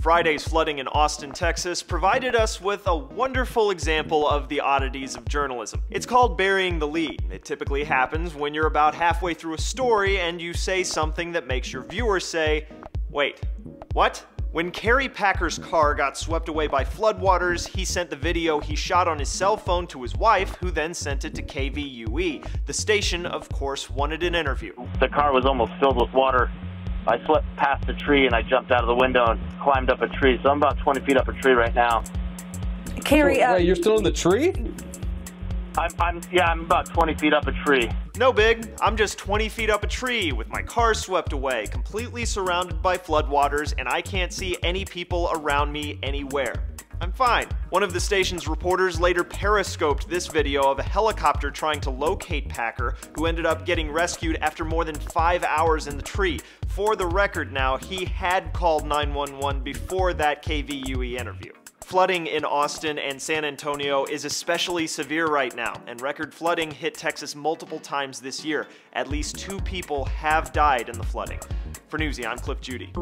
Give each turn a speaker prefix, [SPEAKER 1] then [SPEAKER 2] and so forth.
[SPEAKER 1] Friday's flooding in Austin, Texas provided us with a wonderful example of the oddities of journalism. It's called burying the lead. It typically happens when you're about halfway through a story and you say something that makes your viewers say, wait, what? When Kerry Packer's car got swept away by floodwaters, he sent the video he shot on his cell phone to his wife, who then sent it to KVUE. The station, of course, wanted an interview.
[SPEAKER 2] The car was almost filled with water I slipped past a tree and I jumped out of the window and climbed up a tree. So I'm about 20 feet up a tree right now.
[SPEAKER 3] Kerry, uh,
[SPEAKER 4] Wait, you're still in the tree?
[SPEAKER 2] I'm, I'm, yeah, I'm about 20 feet up a tree.
[SPEAKER 1] No big, I'm just 20 feet up a tree with my car swept away, completely surrounded by floodwaters, and I can't see any people around me anywhere. I'm fine. One of the station's reporters later periscoped this video of a helicopter trying to locate Packer, who ended up getting rescued after more than five hours in the tree. For the record now, he had called 911 before that KVUE interview. Flooding in Austin and San Antonio is especially severe right now, and record flooding hit Texas multiple times this year. At least two people have died in the flooding. For Newsy, I'm Cliff Judy.